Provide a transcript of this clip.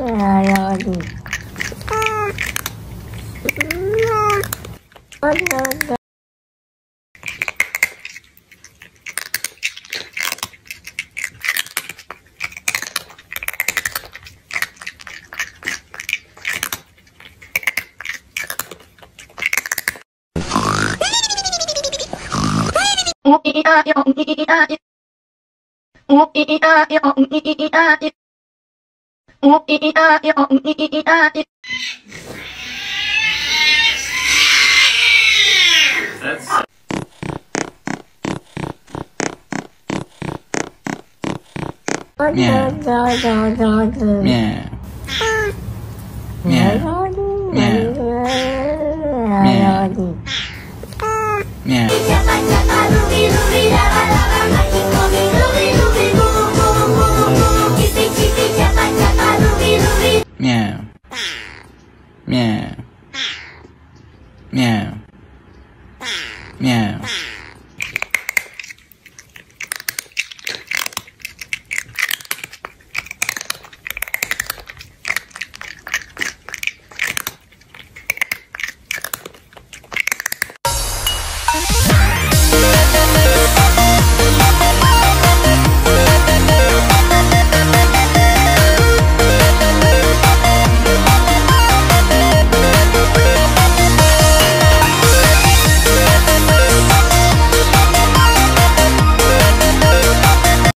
여러분. 오이야 영이야 오이야 영이야 That's... Yeah. Yeah. Yeah. Yeah. Yeah. Yeah. 面面面。